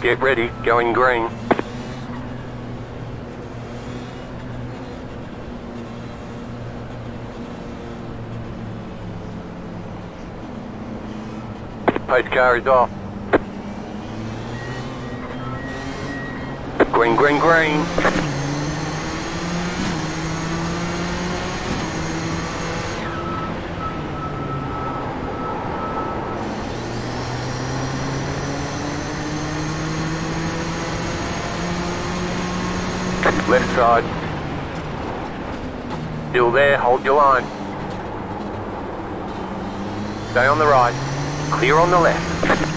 Get ready, going green. Pace car is off. Green, green, green. Left Still there, hold your line. Stay on the right. Clear on the left.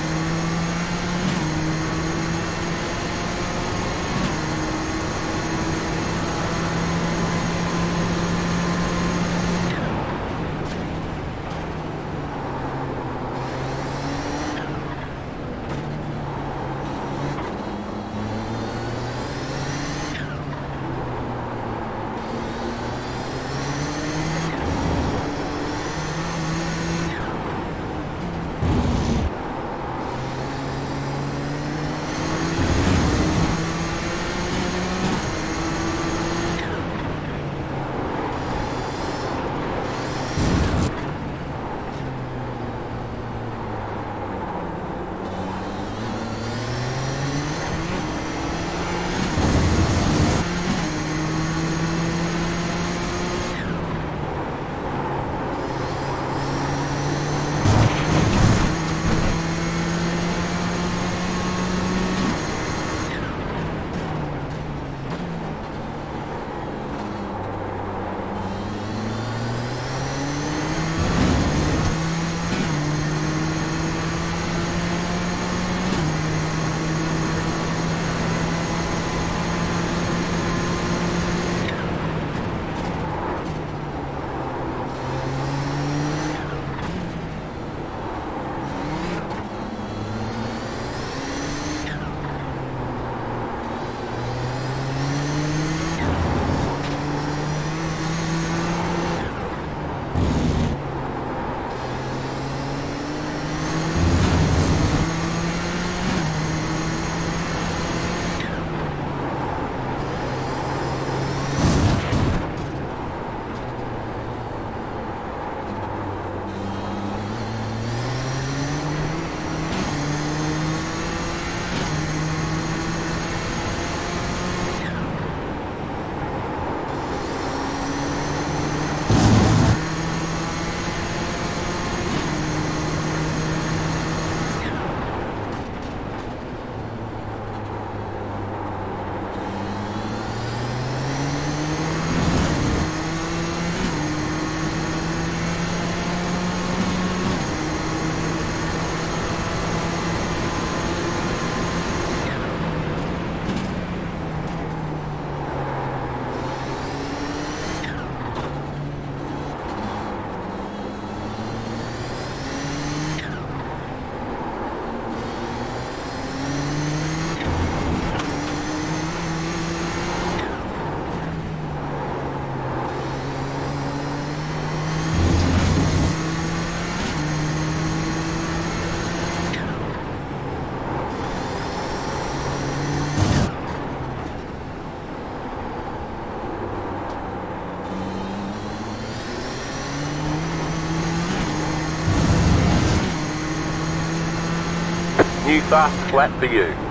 New fast flat for you.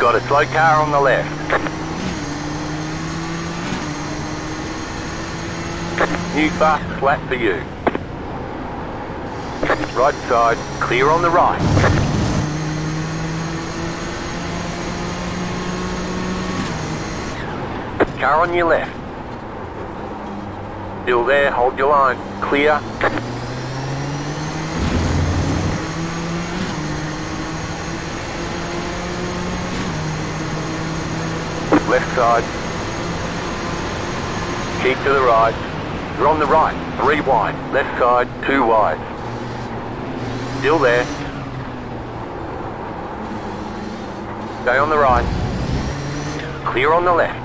Got a slow car on the left. New fast flat for you. Right side, clear on the right. Car on your left. Still there, hold your line. Clear. Left side. Keep to the right. You're on the right. Three wide. Left side, two wide. Still there. Stay on the right. Clear on the left.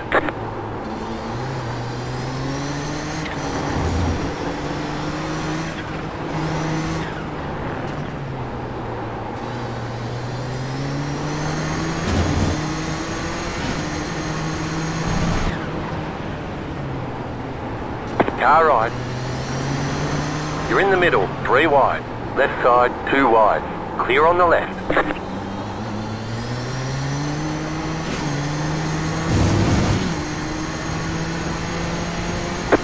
Car right. You're in the middle, three wide. Left side, two wide. Clear on the left.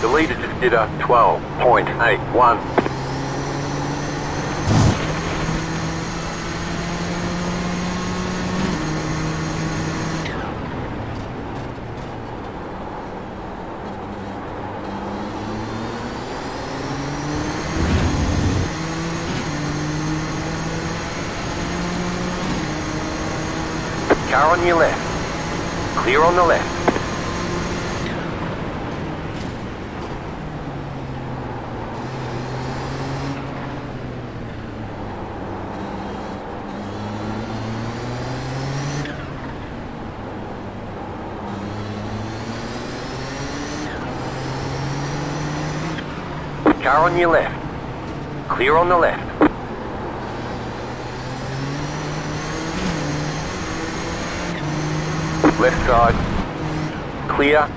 The leader just did a 12.81. Car on your left. Clear on the left. Car on your left. Clear on the left. Left side. Clear.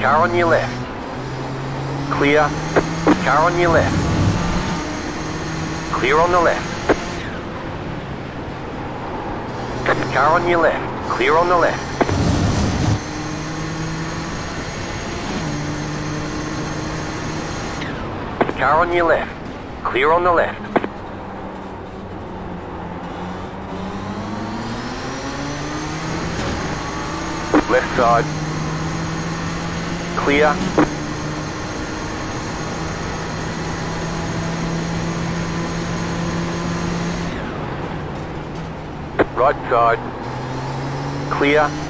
Car on your left. Clear. Car on your left. Clear on the left. Car on your left. Clear on the left. Car on your left. Clear on the left. Left side. Clear. Right side. Clear.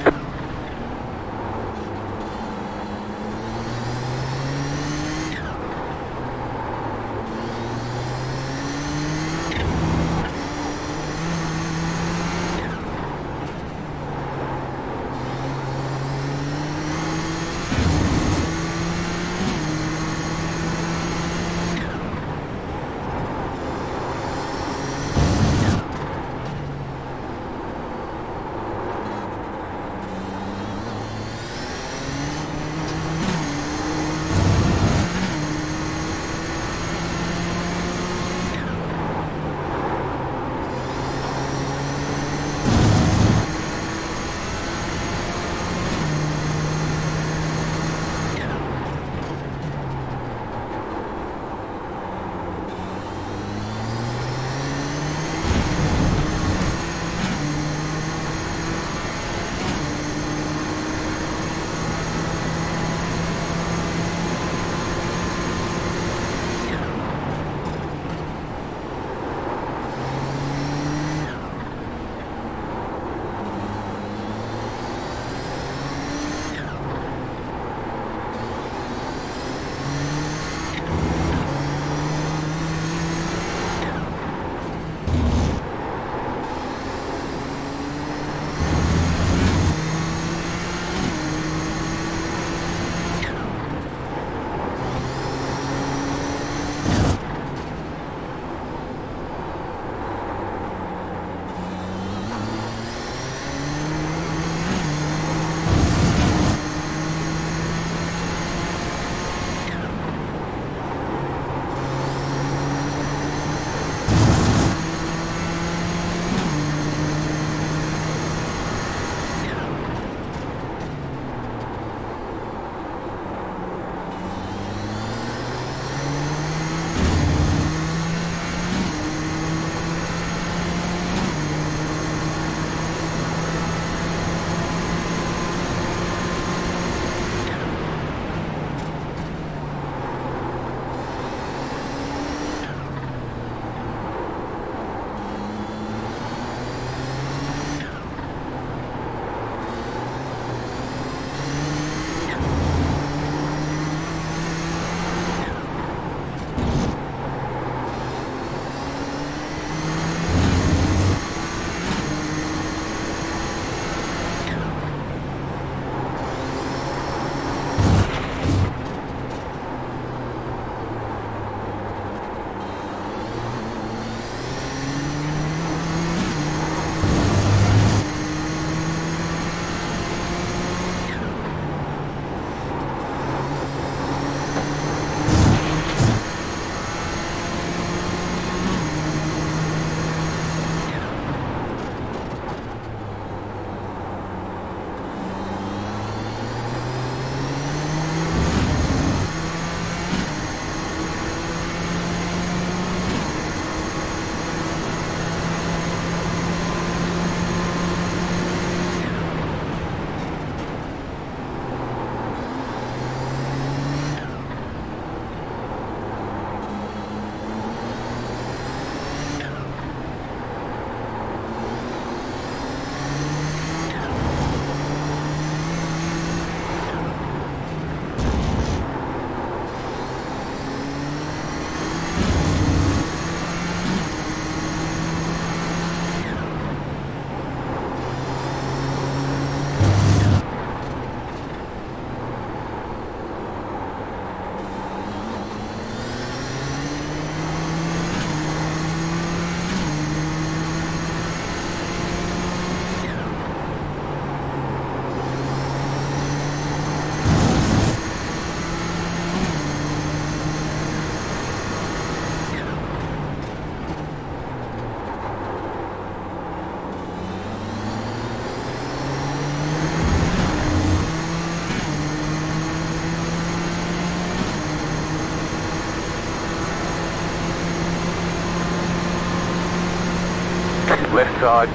Side.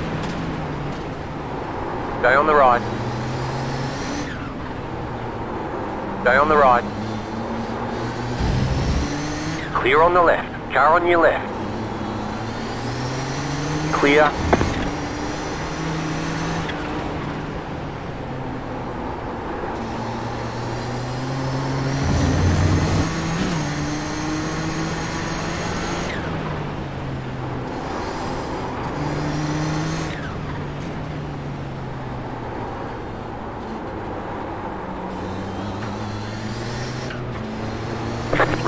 Stay on the right. Stay on the right. Clear on the left. Car on your left. Clear.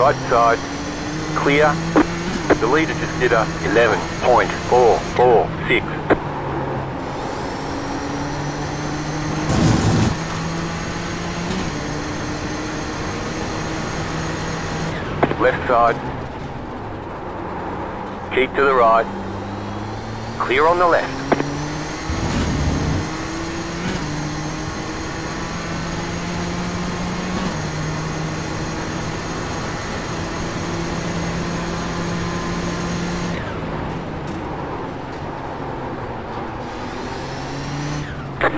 Right side. Clear. The leader just did a 11.446. Left side. Keep to the right. Clear on the left.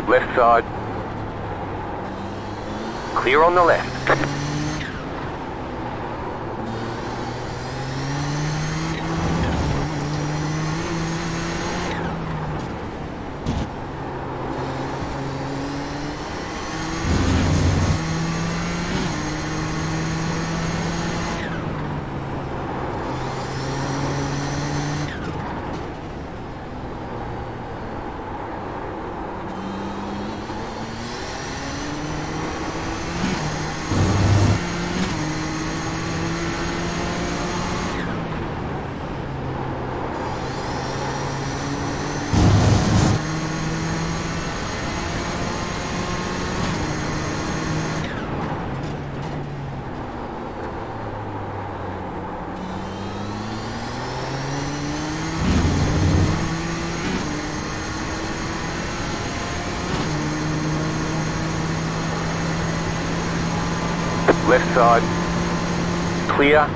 Left side. Clear on the left. Left side. Clear.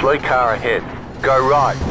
Slow car ahead. Go right.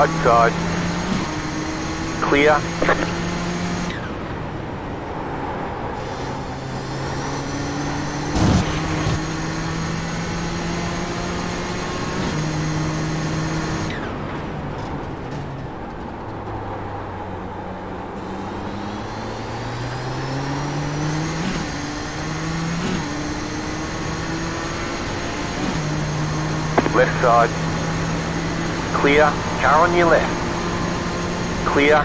Right side. Clear. Left side. Clear. Car on your left. Clear.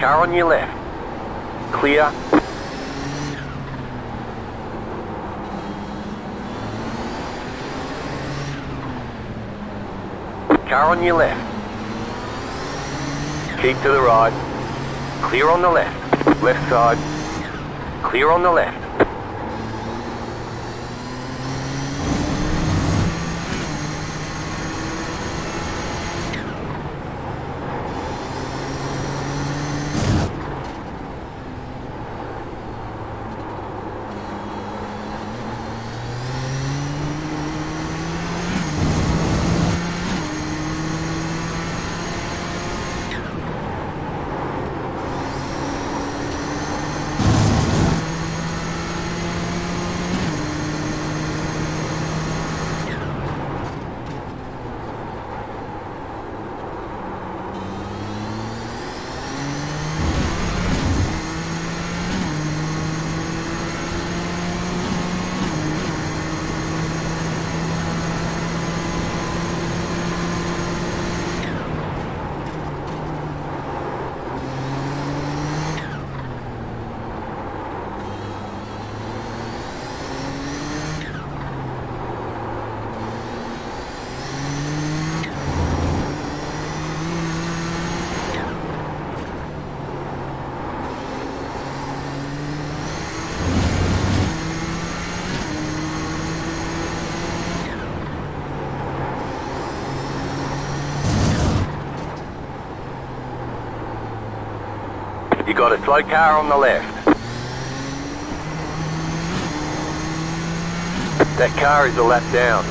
Car on your left. Clear. Car on your left. Keep to the right. Clear on the left. Left side. Clear on the left. You got a slow car on the left. That car is a lap down.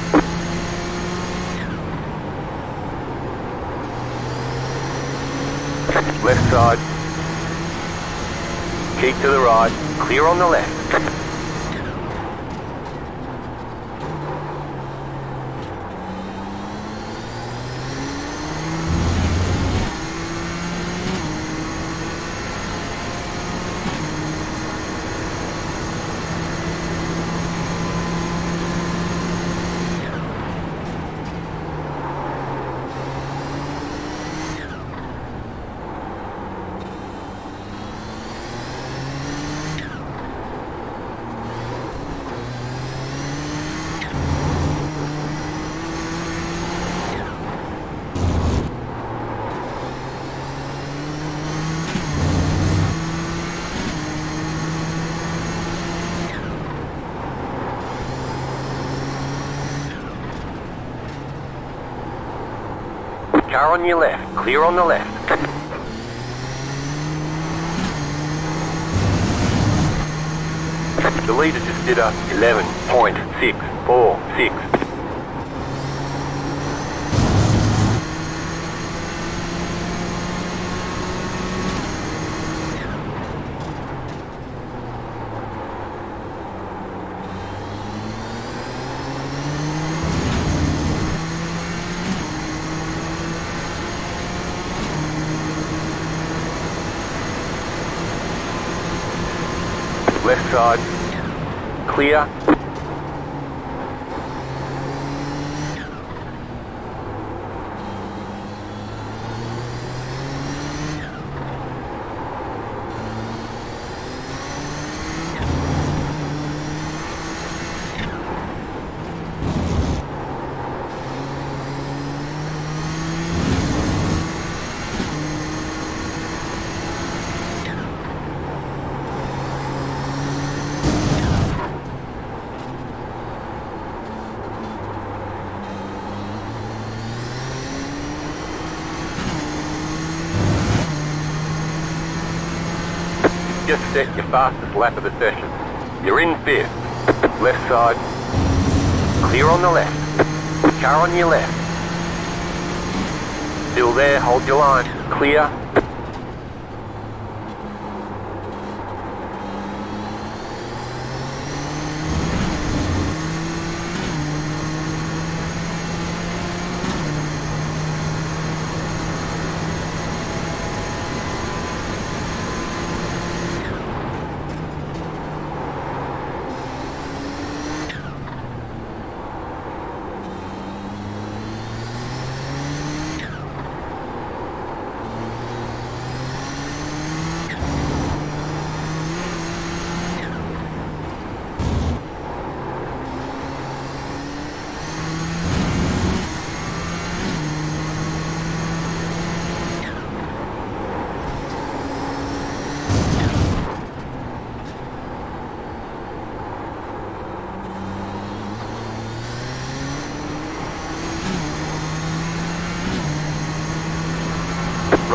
Left side. Keep to the right. Clear on the left. Car on your left. Clear on the left. The leader just did a 11.646. Left side. Clear. Just set your fastest lap of the session. You're in fifth. Left side. Clear on the left. Car on your left. Still there, hold your line. Clear.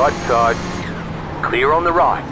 Right side. Clear on the right.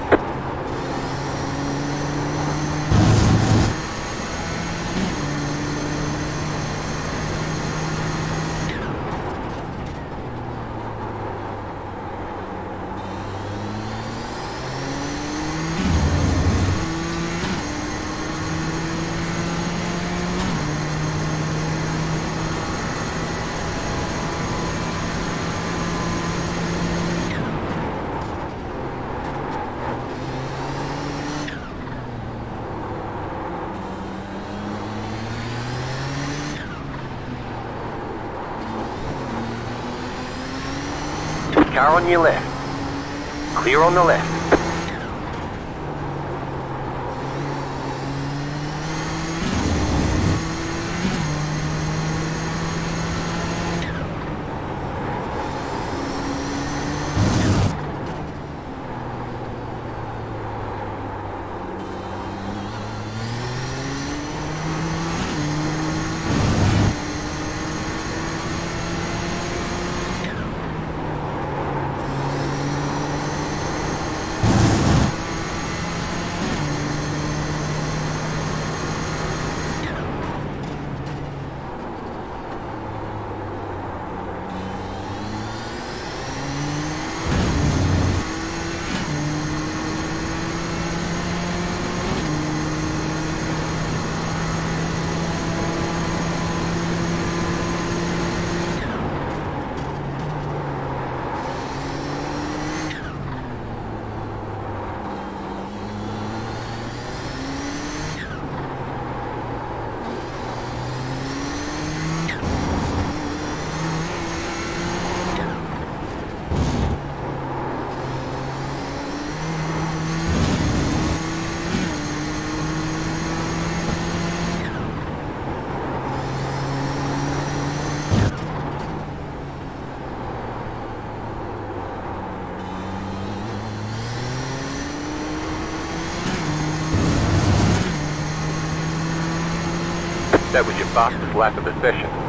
Car on your left. Clear on the left. That was your lap of the session.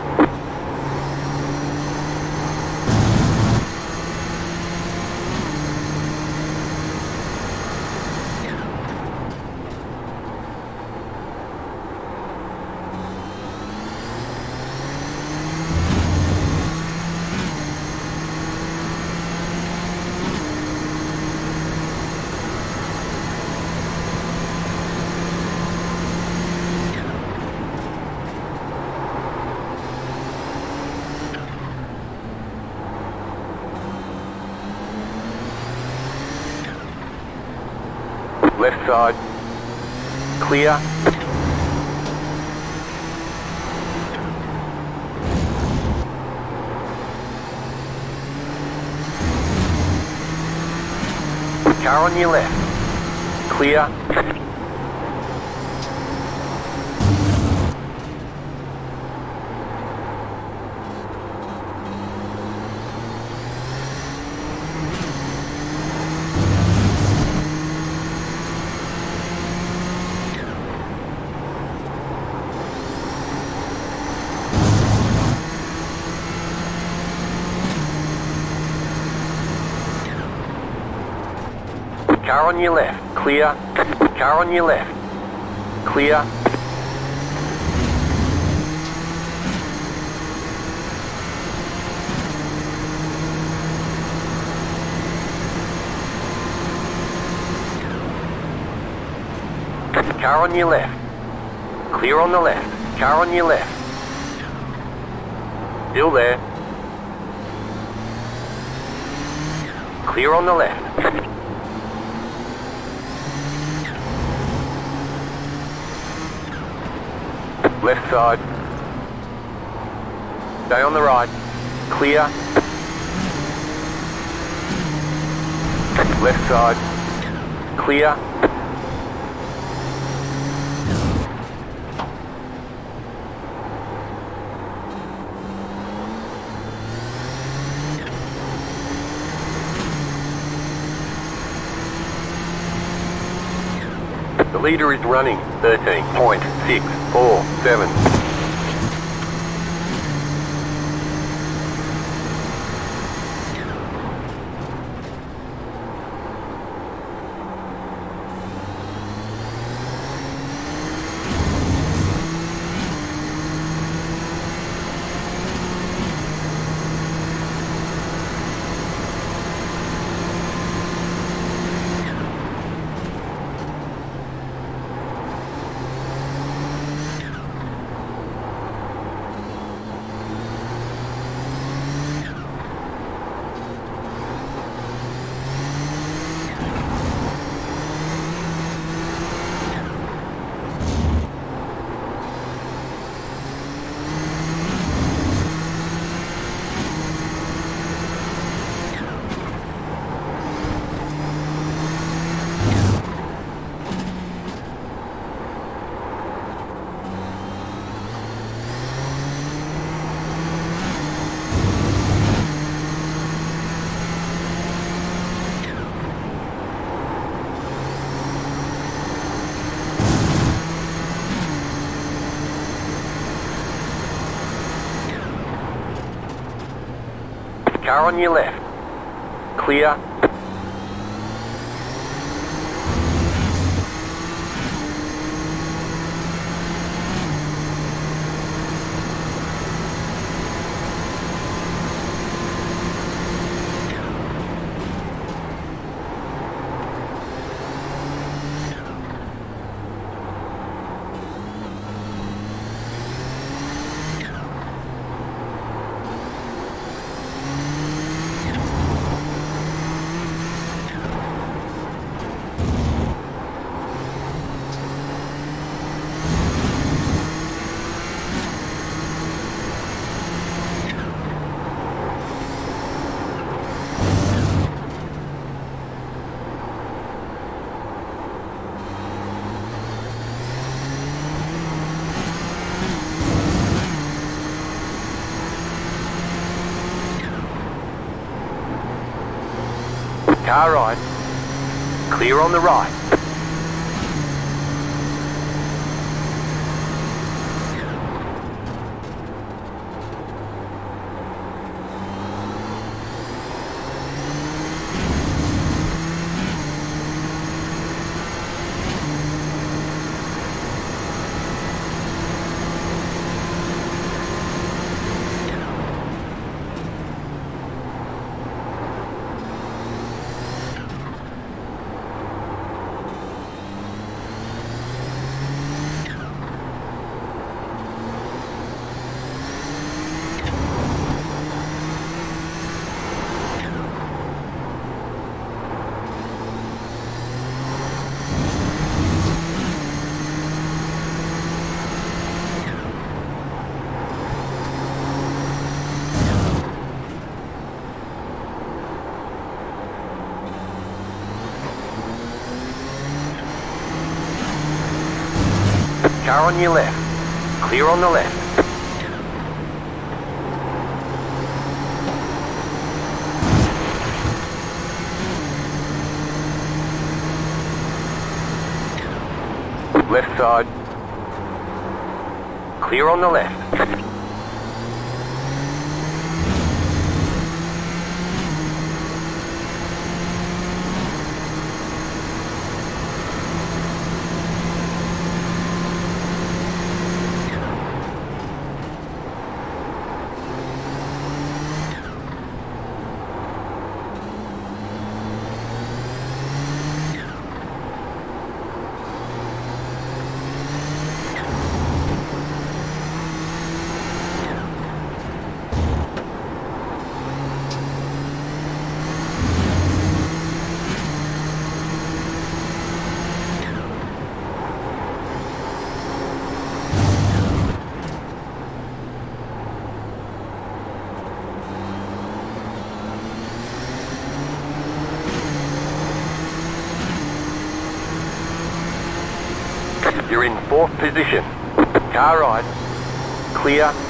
Left side. Clear. Car on your left. Clear. Car on your left. Clear. Car on your left. Clear. Car on your left. Clear on the left. Car on your left. Still there. Clear on the left. Left side. Stay on the right. Clear. Left side. Clear. The leader is running 13.647. Car on your left. Clear. Car right. Clear on the right. Car on your left. Clear on the left. Left side. Clear on the left. You're in fourth position. Car right. Clear.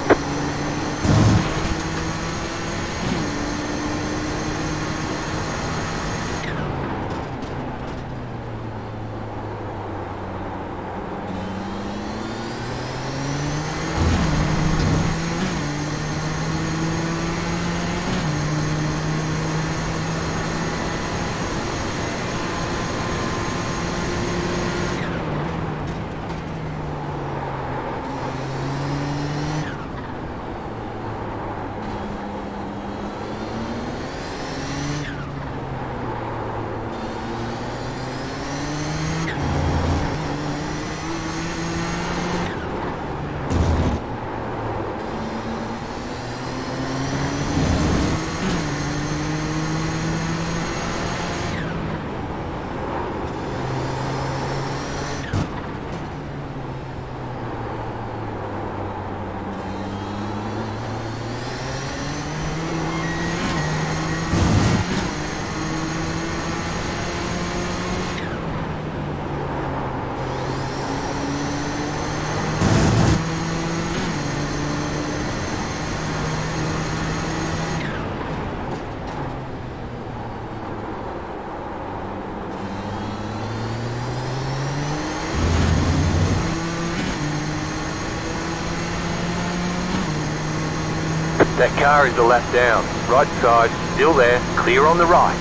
That car is a lap down. Right side, still there, clear on the right.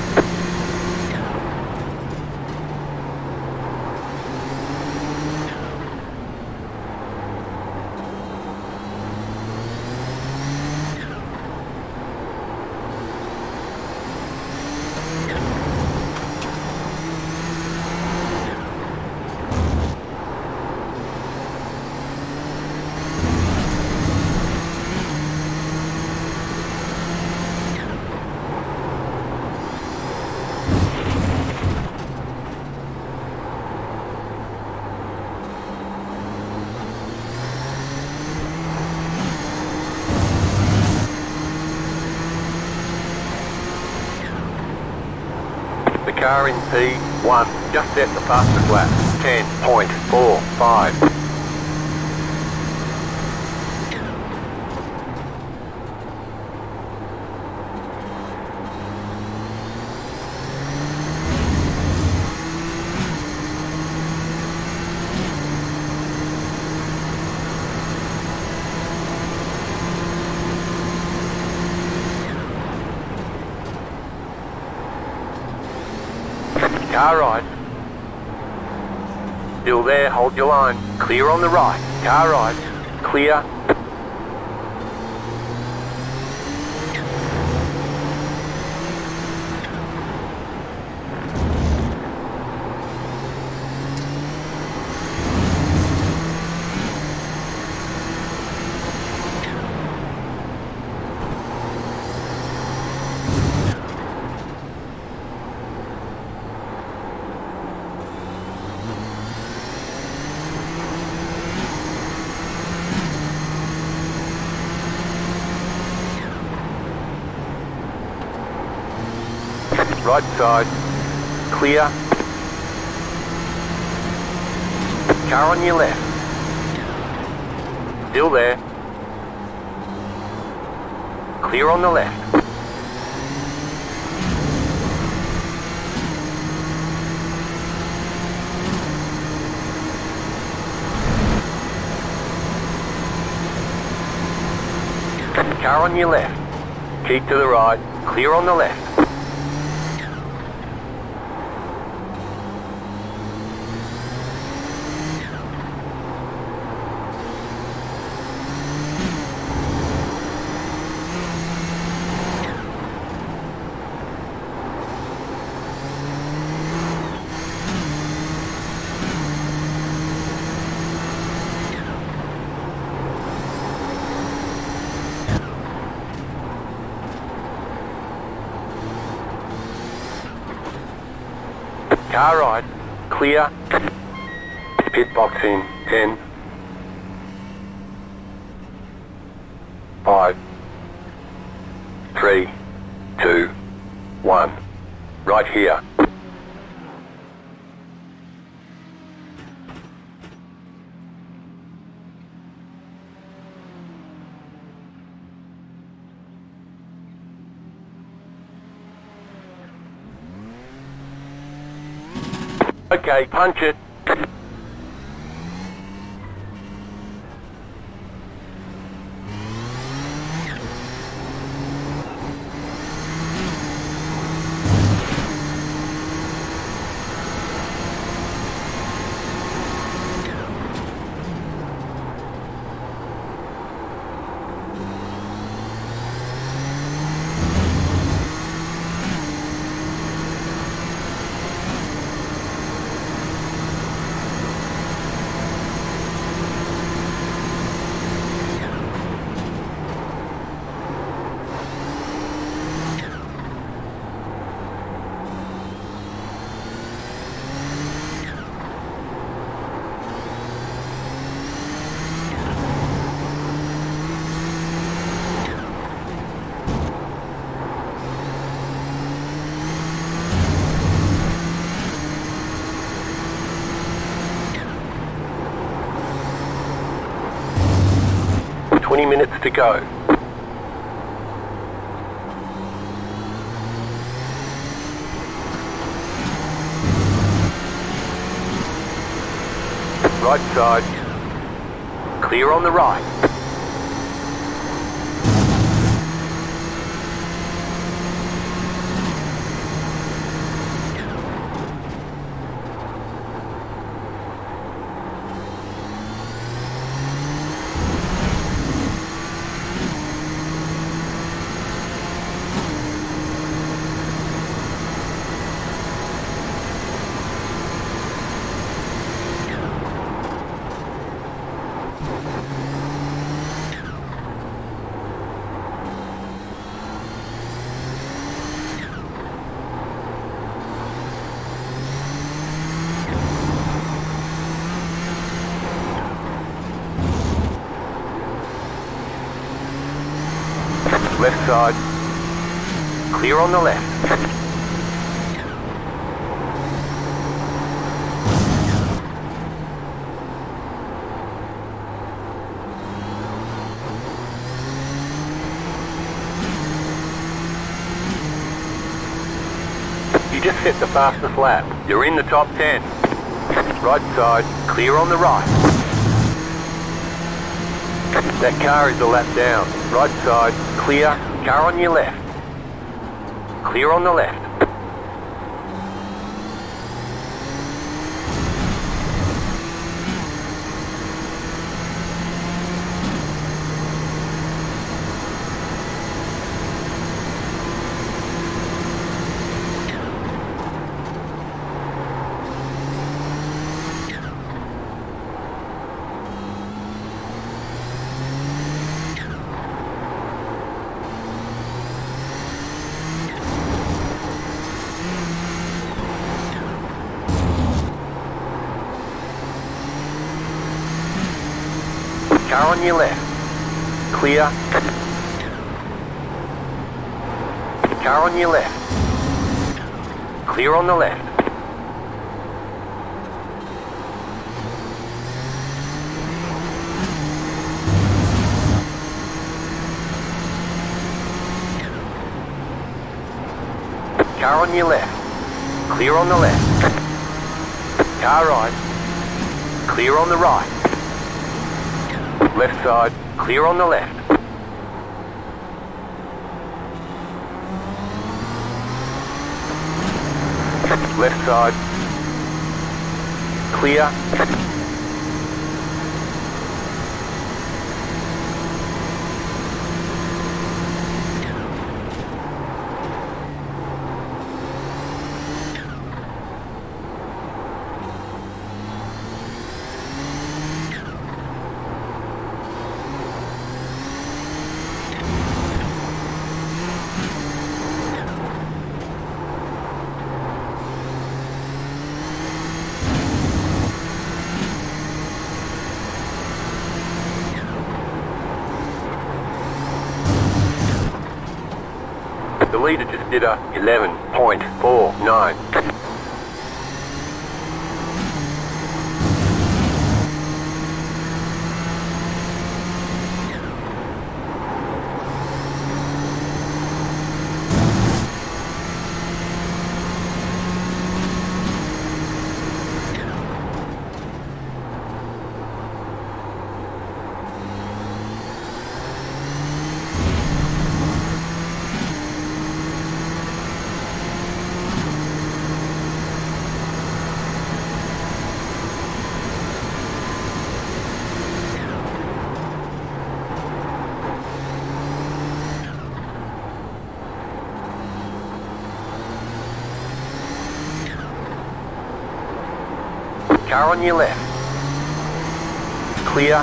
The car in P1 fastest lap. 10.45. Car right. Still there, hold your line. Clear on the right. Car right. Clear. Right side. Clear. Car on your left. Still there. Clear on the left. Car on your left. Keep to the right. Clear on the left. Car right. Clear. Pit box in. Okay, punch it. Minutes to go. Right side. Clear on the right. Left side. Clear on the left. You just hit the fastest lap. You're in the top 10. Right side, clear on the right. That car is a lap down. Right side, clear. Car on your left. Clear on the left. Car on your left. Clear. Car on your left. Clear on the left. Car on your left. Clear on the left. Car right. Clear on the right. Left side, clear on the left. Left side, clear. The leader just did a 11.49. Car on your left. Clear.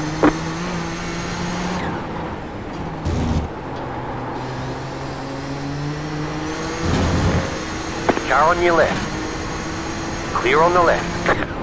Car on your left. Clear on the left.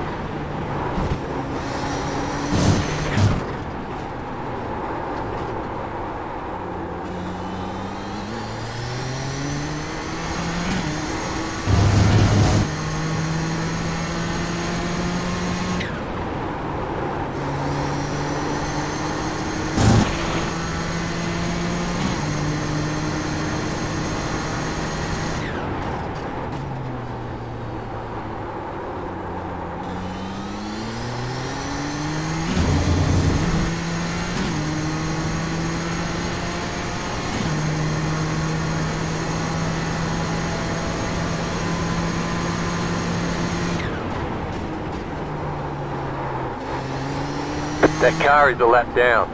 Car is a lap down.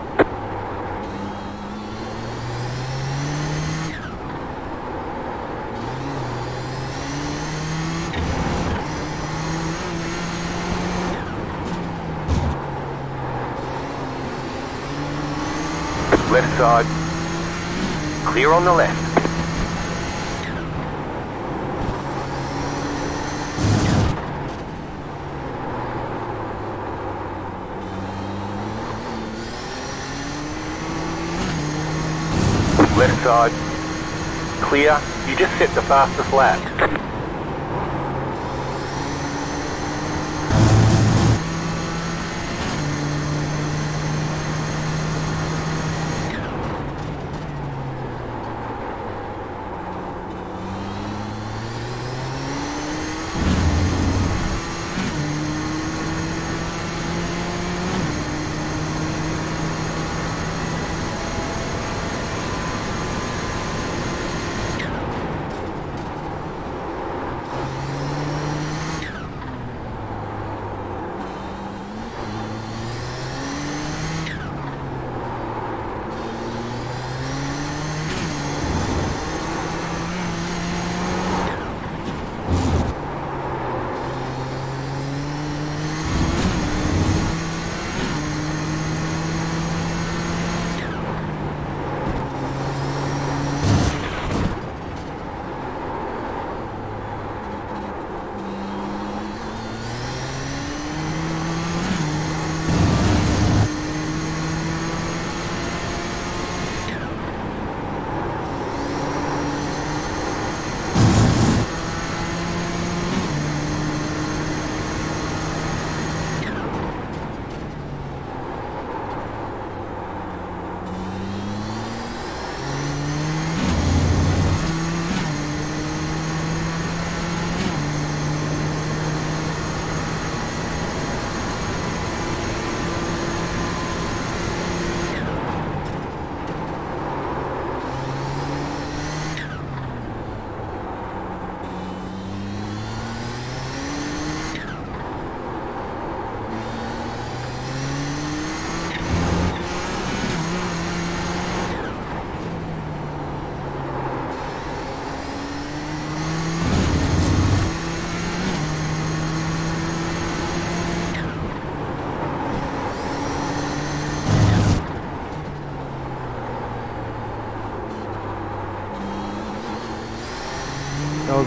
Left side. Clear on the left. Left side. Clear. You just set the fastest lap.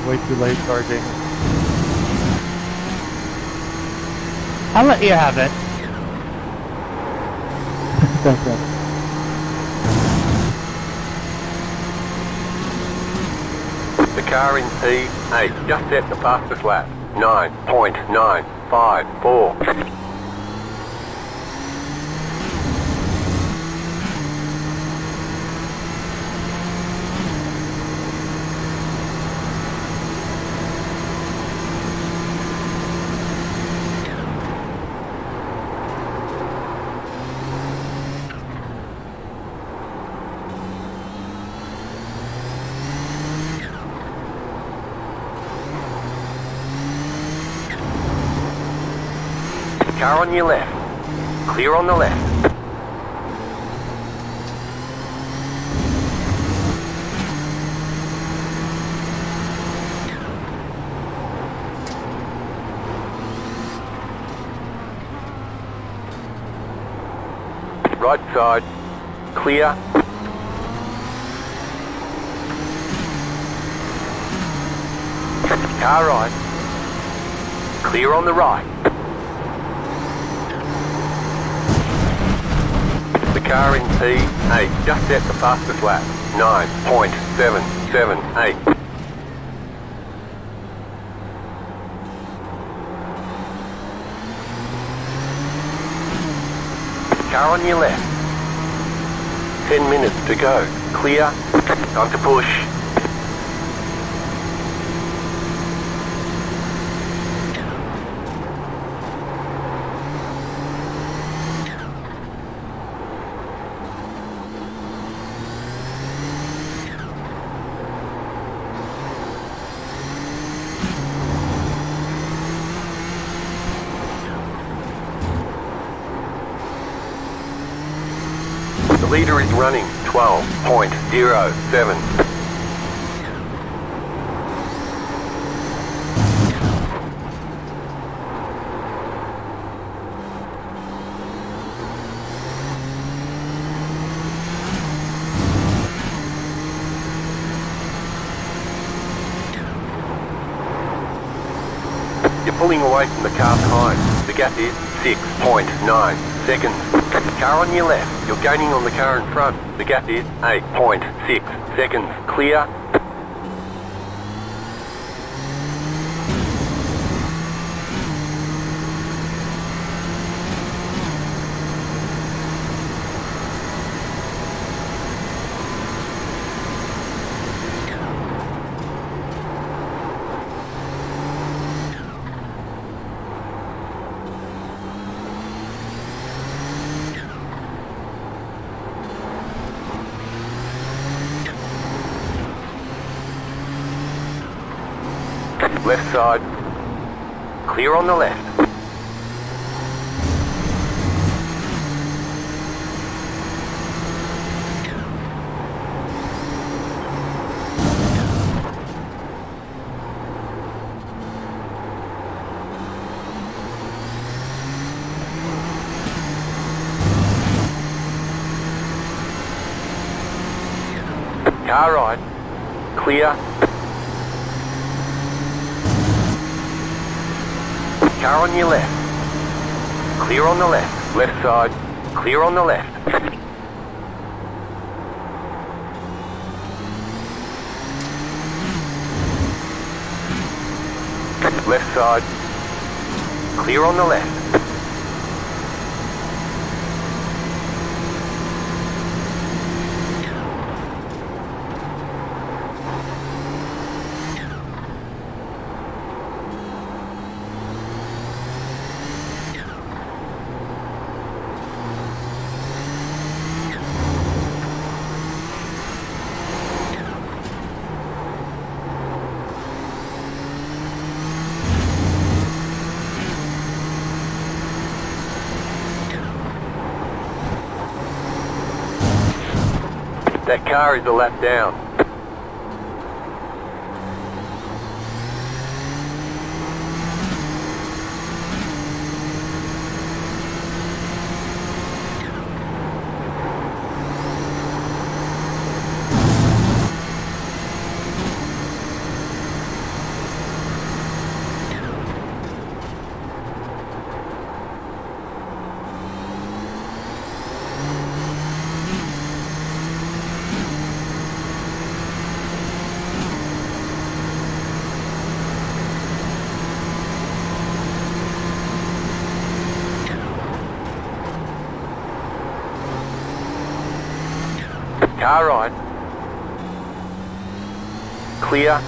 Was way too late charging. I'll let you have it. Thank you. The car in P8 just set the fastest lap. 9.954. Car your left. Clear on the left. Right side. Clear. Car right. Clear on the right. Car in P8 just set the fastest lap. 9.778. Car on your left. 10 minutes to go. Clear. Time to push. The leader is running 12.07. You're pulling away from the car behind. The gap is 6.9 seconds. Car on your left. You're gaining on the car in front. The gap is 8.6 seconds. Clear. Left side. Clear on the left. Car right. Clear. Car on your left. Clear on the left. Side. Clear on the left. Left side. Clear on the left. That car is a lap down. Car right. Clear.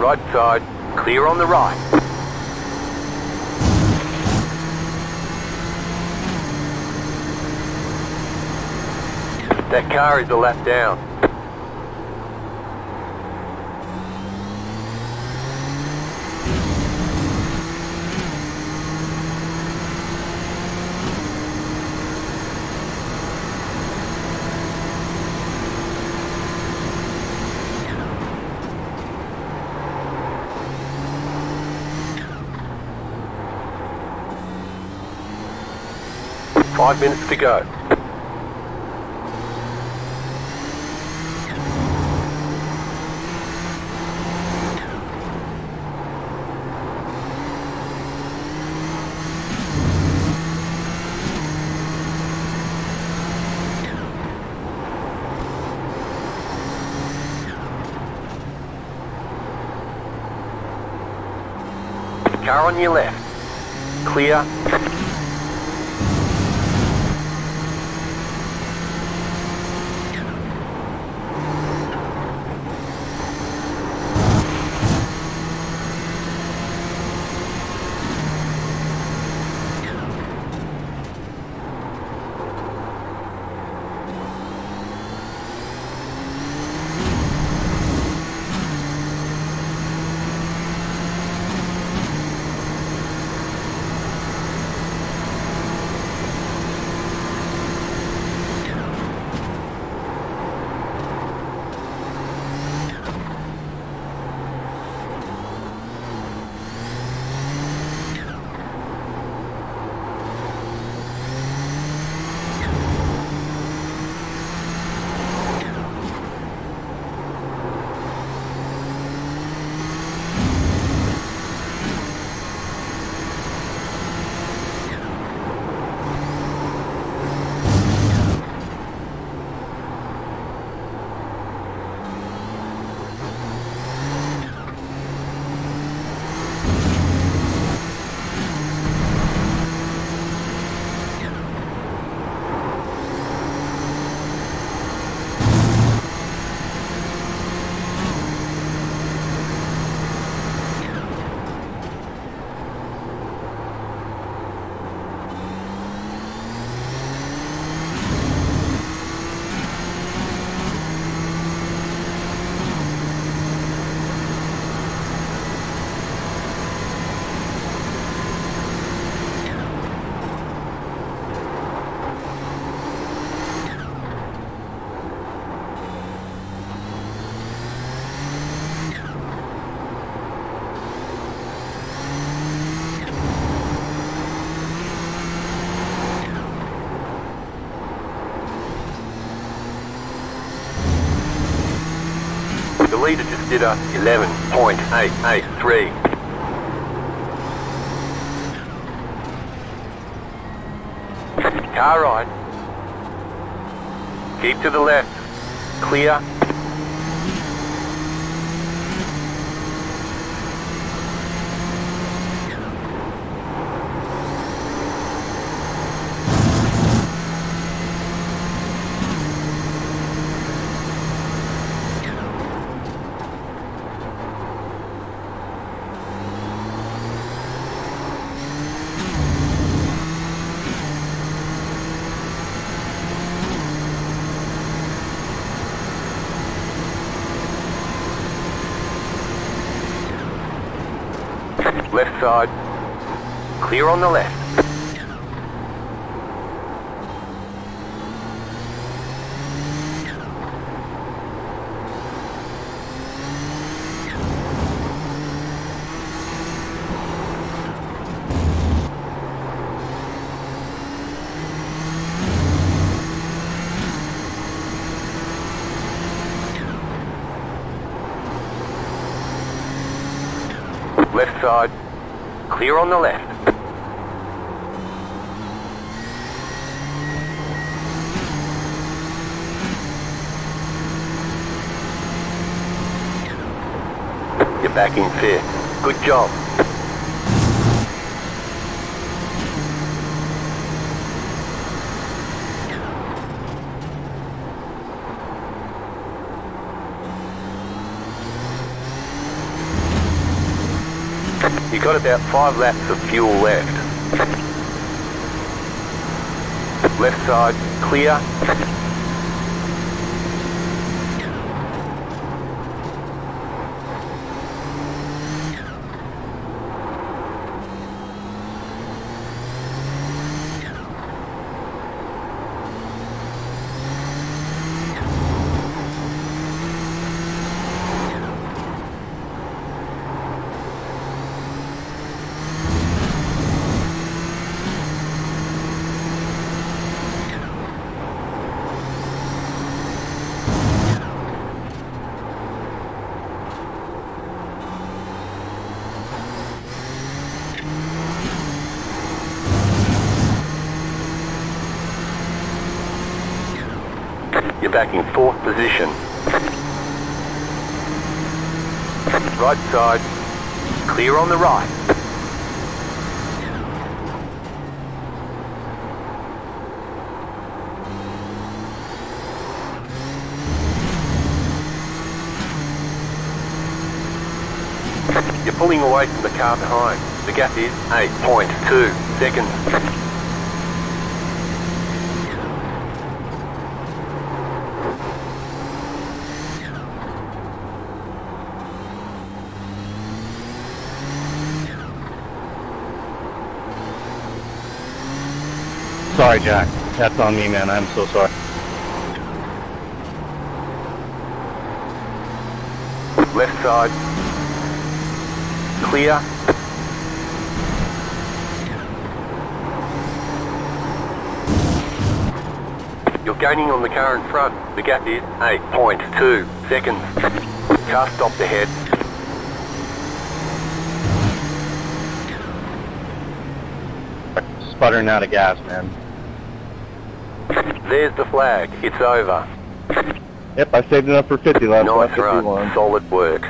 Right side. Clear on the right. That car is a lap down. Five minutes to go. Car on your left. Clear. Leader just did a 11.883. Car right. Keep to the left. Clear. Left side. Clear on the left. You're back in fifth. Good job. You got about five laps of fuel left. Left side, clear. You're back in fourth position. Right side, clear on the right. You're pulling away from the car behind. The gap is 8.2 seconds. Sorry, Jack. That's on me, man. I'm so sorry. Left side. Clear. You're gaining on the car in front. The gap is 8.2 seconds. Car stopped ahead. Sputtering out of gas, man. There's the flag. It's over. Yep, I saved it up for 50 last Nice run. 51. Solid work.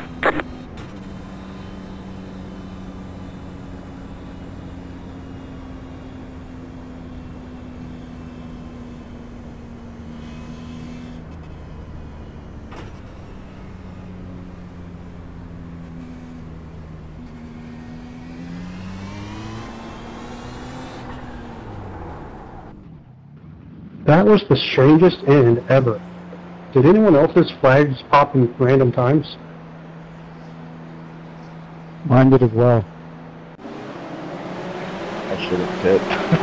That was the strangest end ever. Did anyone else's flags pop in random times? Mine did as well. I should have pit.